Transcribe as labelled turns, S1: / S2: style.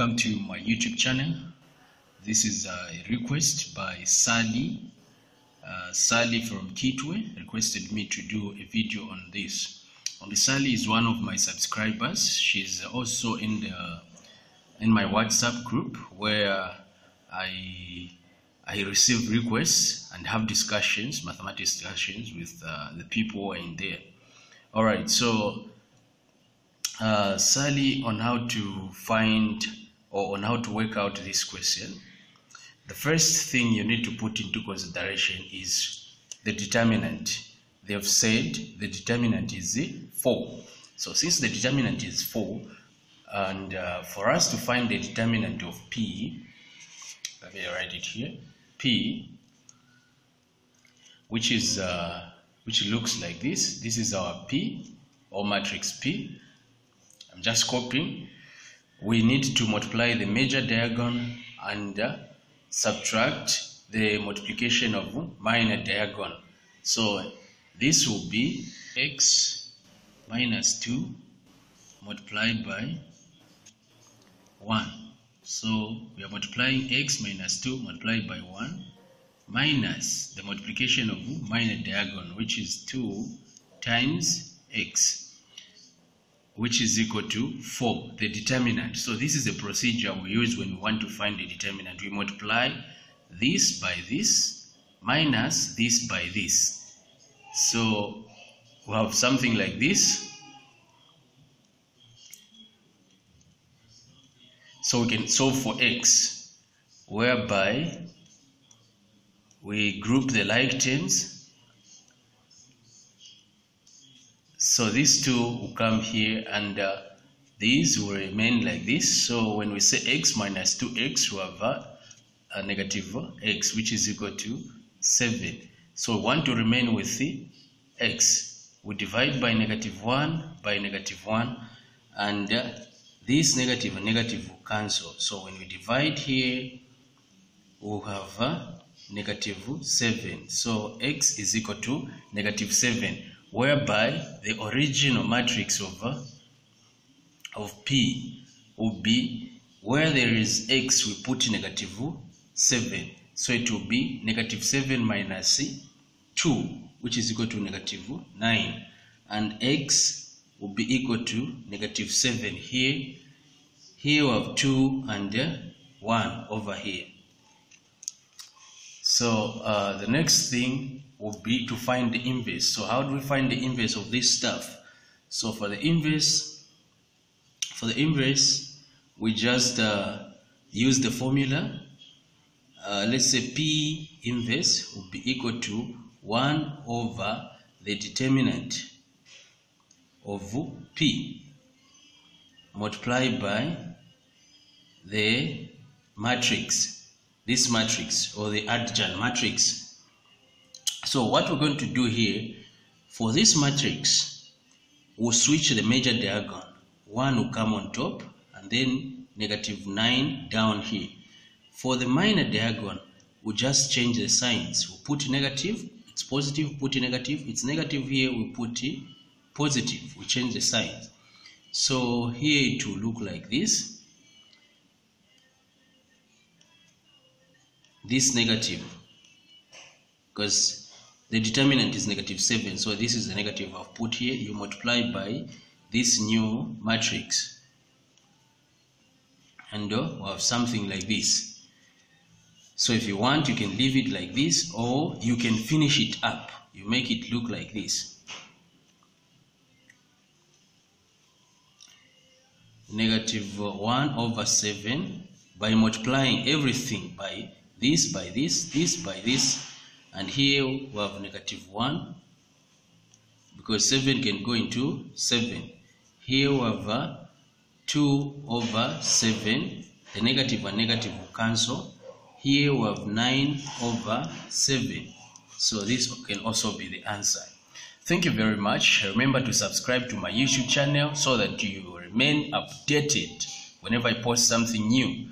S1: welcome to my YouTube channel. This is a request by Sally. Uh, Sally from Kitwe requested me to do a video on this. And Sally is one of my subscribers. She's also in the in my WhatsApp group where I I receive requests and have discussions, mathematics discussions with uh, the people in there. All right, so uh, Sally on how to find or on how to work out this question. The first thing you need to put into consideration is the determinant. They have said the determinant is 4. So since the determinant is 4, and uh, for us to find the determinant of P, let me write it here, P, which is uh, which looks like this. This is our P or matrix P. I'm just copying. We need to multiply the major diagonal and uh, subtract the multiplication of minor diagonal. So this will be x minus 2 multiplied by 1. So we are multiplying x minus 2 multiplied by 1 minus the multiplication of minor diagonal which is 2 times x which is equal to 4 the determinant. So this is the procedure we use when we want to find the determinant. We multiply this by this minus this by this. So we have something like this. So we can solve for x whereby we group the like terms so these two will come here and uh, these will remain like this. So when we say x minus 2x we have a negative x which is equal to 7 so we want to remain with the x. We divide by negative 1 by negative 1 and uh, this negative and negative will cancel. So when we divide here we'll have uh, negative 7 so x is equal to negative 7 whereby the original matrix of uh, of p will be where there is x we put negative 7 so it will be negative 7 minus 2 which is equal to negative 9 and x will be equal to negative 7 here here we have 2 and uh, 1 over here so uh, the next thing would be to find the inverse. So how do we find the inverse of this stuff? So for the inverse, for the inverse, we just uh, use the formula. Uh, let's say P inverse would be equal to 1 over the determinant of P multiplied by the matrix this matrix or the adjoint matrix. So what we're going to do here, for this matrix, we'll switch the major diagonal. 1 will come on top and then negative 9 down here. For the minor diagonal, we'll just change the signs. We'll put negative, it's positive, put negative. It's negative here, we put positive. We change the signs. So here it will look like this. This negative because the determinant is negative 7 so this is the negative I've put here. You multiply by this new matrix and uh, we have something like this. So if you want you can leave it like this or you can finish it up. You make it look like this. Negative 1 over 7 by multiplying everything by this by this, this by this, and here we have negative 1 because 7 can go into 7. Here we have uh, 2 over 7, the negative and negative will cancel. Here we have 9 over 7. So this can also be the answer. Thank you very much. Remember to subscribe to my YouTube channel so that you remain updated whenever I post something new.